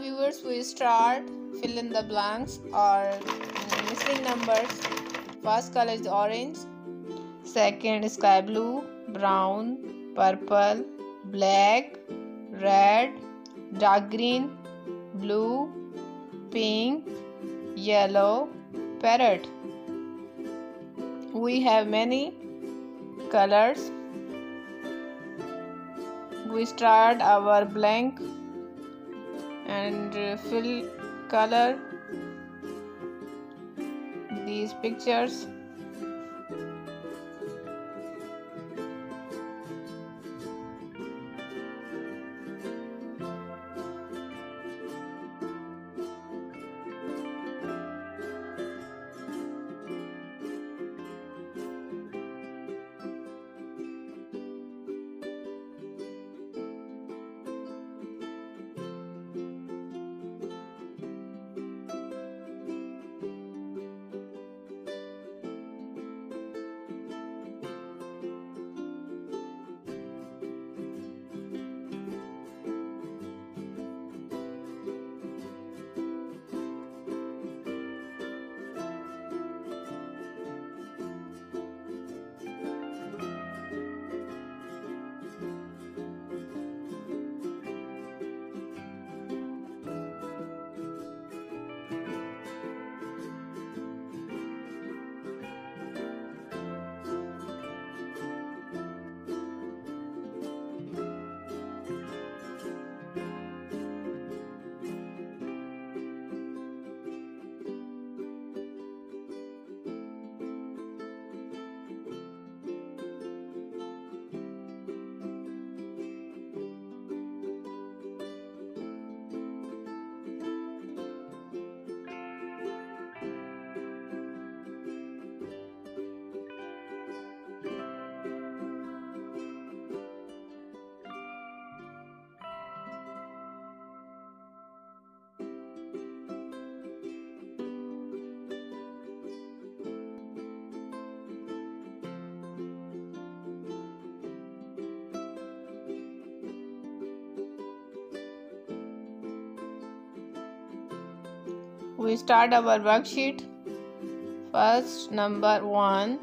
viewers we start fill in the blanks or missing numbers. First color is orange. Second sky blue brown purple black red dark green blue pink yellow parrot. We have many colors. We start our blank and uh, fill color. These pictures we start our worksheet. First number 1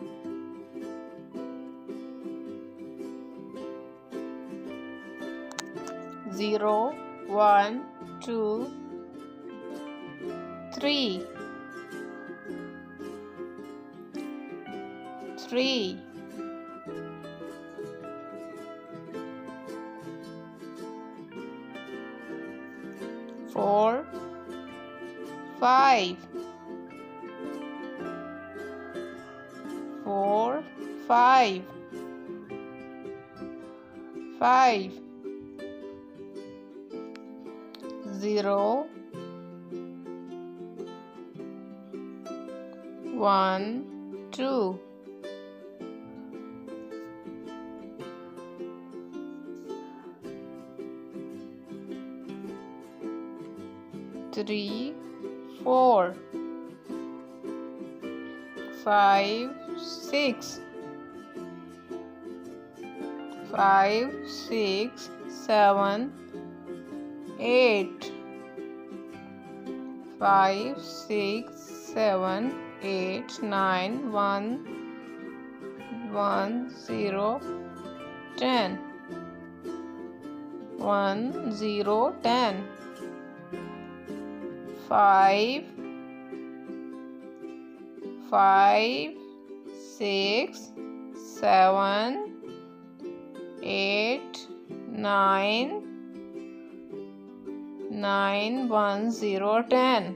zero one two three. Three. Four five. Four five. Five. Zero. One two. Three four, five, six, five, six, seven, eight, five, six, seven, eight, nine, one, one, zero, ten, one, zero, ten five five six seven eight nine nine one zero ten.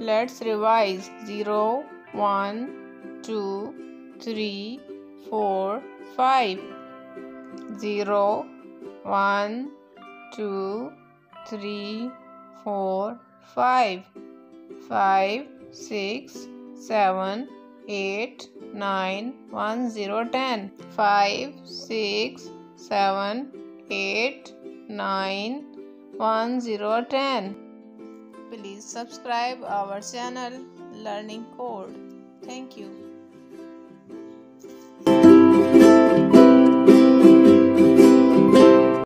Let's revise. Zero one two three four five. Zero one two three four five, five, six, seven, eight, nine, one, zero, ten. Five, six, seven, eight, nine, one, zero, ten. Please subscribe our channel Learning Code. Thank you.